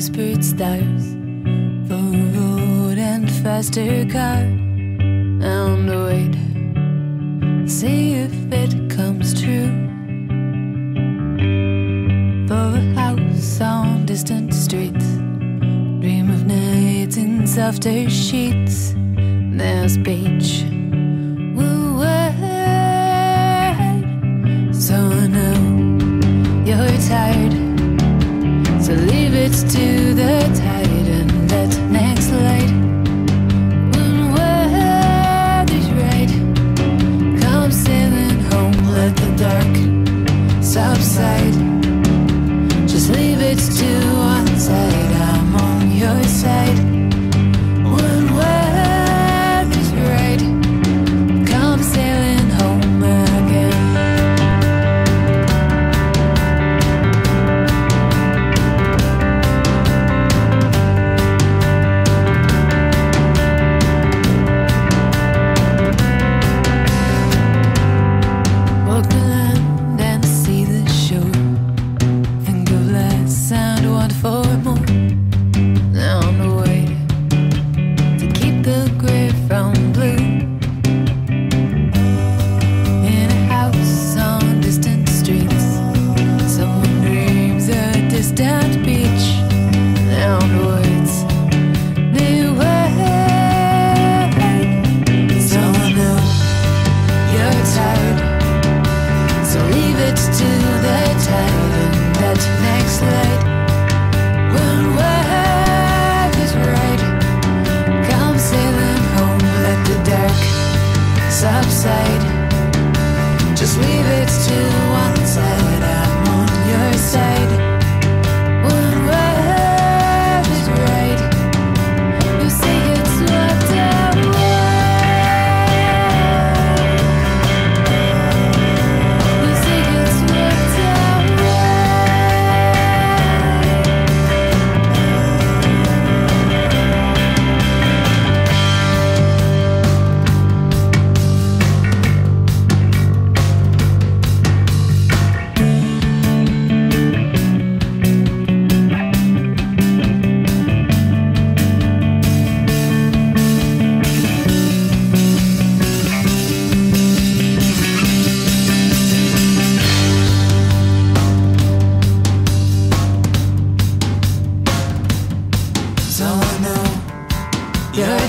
whispered stars for a road and faster car. And wait, see if it comes true. For a house on distant streets, dream of nights in softer sheets. There's beach. So I know you're tired. To the tide and that next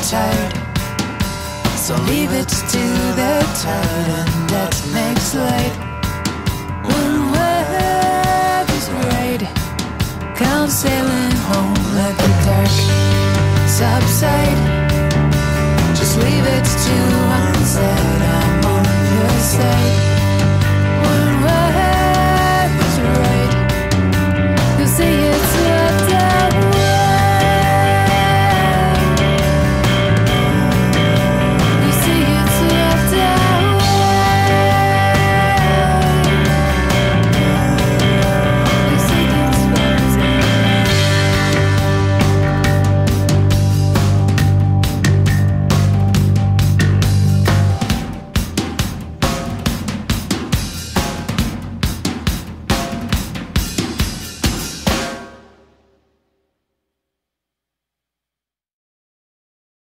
tide. So leave it to the tide.